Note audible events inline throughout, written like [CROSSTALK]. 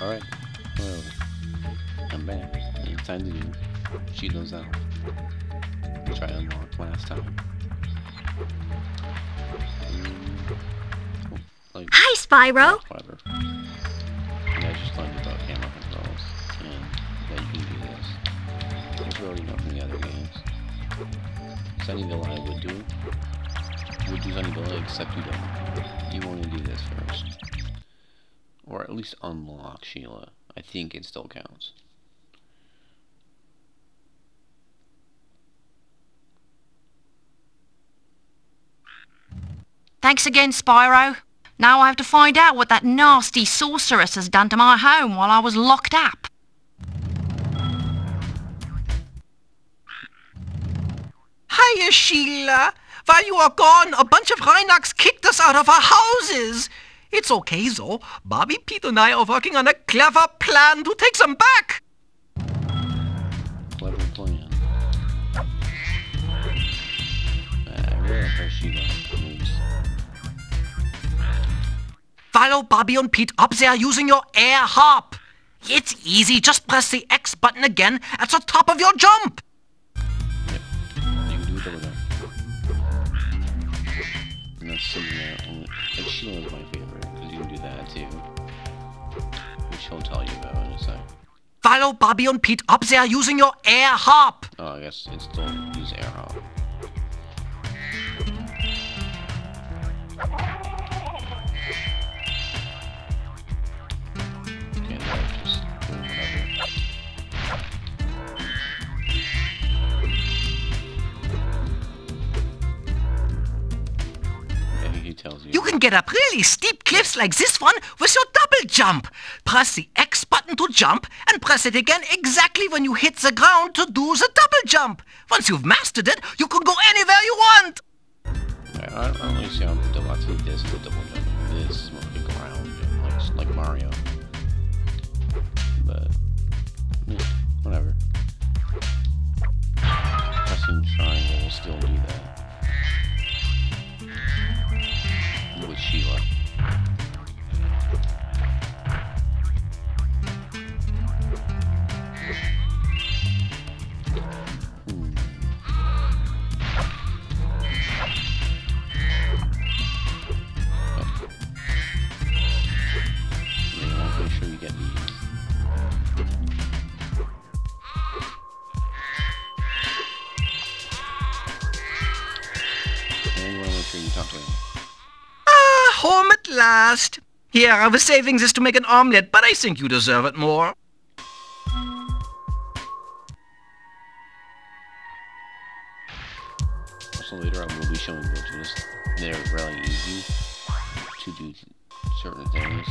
Alright. Well, I'm back. It's time to do Sheila's Alp. Try unlock last time. Mm, like, Hi, Spyro. whatever. You guys just learned about camera controls and that you can do this. Which we already know from the other games. Sunny Villa I would do. Would do Sunny Villa except you don't. You want to do this first. Or at least unlock Sheila. I think it still counts. Thanks again, Spyro. Now I have to find out what that nasty sorceress has done to my home while I was locked up. Hiya, Sheila. While you are gone, a bunch of Rhynocs kicked us out of our houses. It's okay, though. Bobby, Pete, and I are working on a clever plan to take them back. Clever plan. Uh, I really like how uh, moves. Follow Bobby and Pete up there using your air hop. It's easy. Just press the X button again at the top of your jump. Yep. You can do it over there. And that's something that only, like Sheila's my favorite, can do that too. Which he'll tell you about in a sec. Follow Bobby and Pete up there using your air hop. Oh, I guess it's still use air hop. You. Can get up really steep cliffs like this one with your double jump. Press the X button to jump and press it again exactly when you hit the ground to do the double jump. Once you've mastered it, you can go anywhere you want. I, I don't really see how double, I think this is a double sure you talk to him. Ah, home at last. Here, I was saving this to make an omelette, but I think you deserve it more. Also later I will be showing glitches. They're really easy to do certain things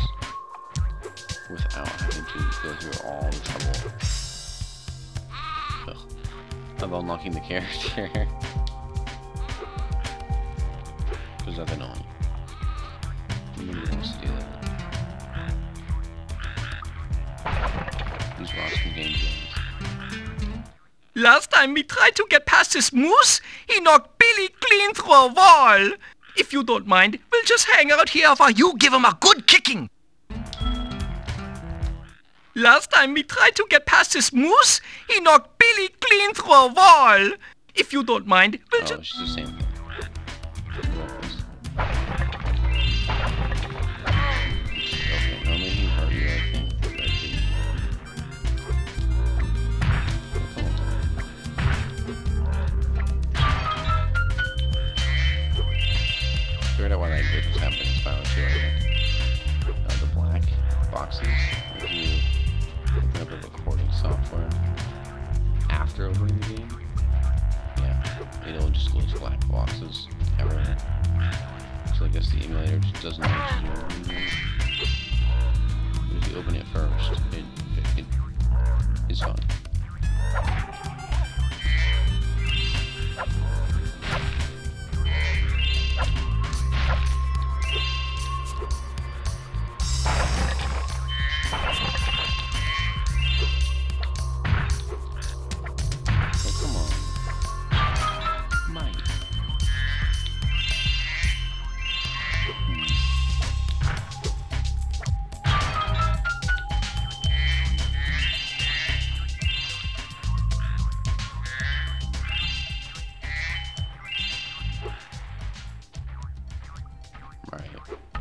without having to go through all the trouble of unlocking the character. [LAUGHS] Because that's annoying. Nobody wants to do that. These rocks contain gems. Last time we tried to get past this moose, he knocked Billy clean through a wall. If you don't mind, we'll just hang out here while you give him a good kicking. Last time we tried to get past this moose, he knocked Billy clean through a wall. If you don't mind, we'll Oh, just... Figured out why that glitch was happening in Spyro 2, I. Uh, the black boxes. Glitch black boxes. Everywhere. So I guess the emulator just doesn't know what open it first,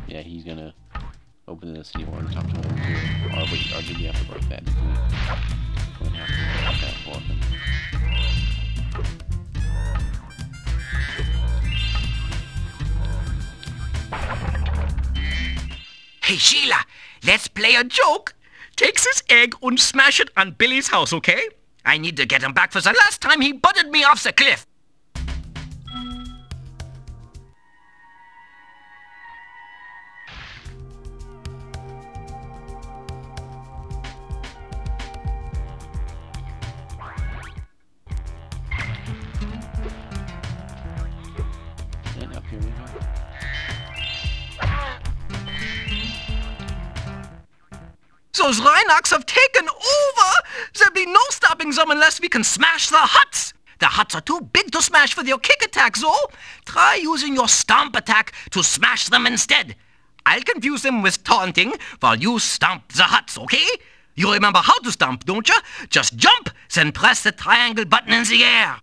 Yeah, he's gonna open the city door and talk to him. Or wait, or we have to break that? We have to break that for him. Hey Sheila, let's play a joke. Take this egg and smash it on Billy's house, okay? I need to get him back for the last time he butted me off the cliff. Those Rhynocs have taken over! There'll be no stopping them unless we can smash the huts! The huts are too big to smash with your kick attack, so oh. try using your stomp attack to smash them instead. I'll confuse them with taunting while you stomp the huts, okay? You remember how to stomp, don't you? Just jump, then press the triangle button in the air.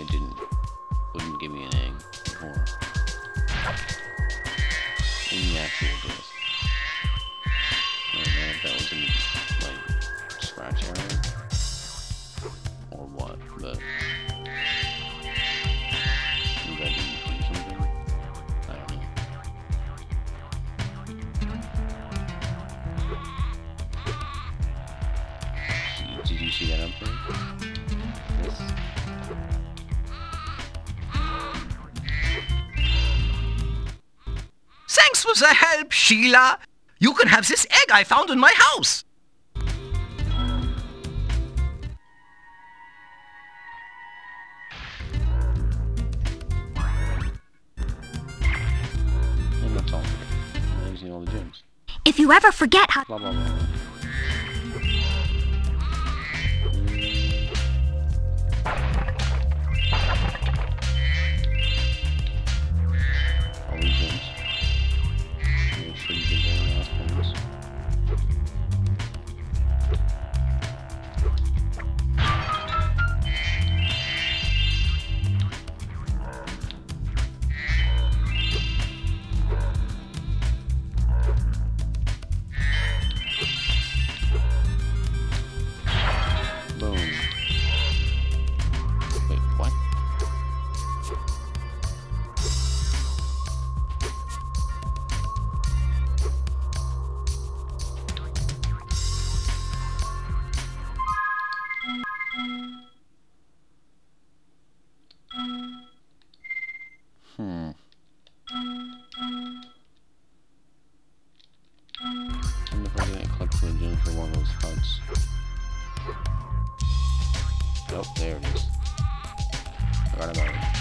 Guy didn't wouldn't give me an egg before. In the actual disc. I don't know if that was in like scratch error or what, but maybe something. I don't know. Did- you see that? Thanks for the help, Sheila. You can have this egg I found in my house. And that's all. I'm using all the gems. If you ever forget how Blah blah blah. Oh, there it is. Forgot about it.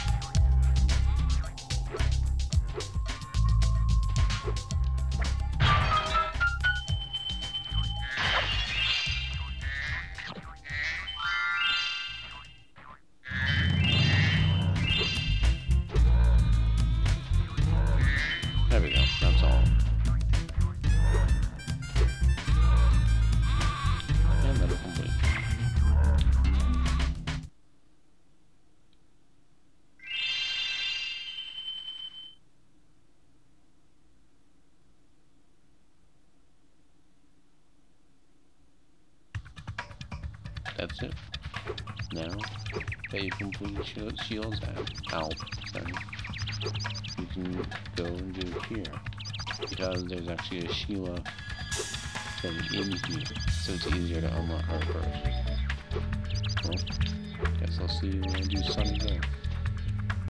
It. Now that you complete shield, shields out, out, sorry, you can go and do it here. Because there's actually a Sheila thing in here, so it's easier to unlock her first. guess I'll see you when I do Sunny Day.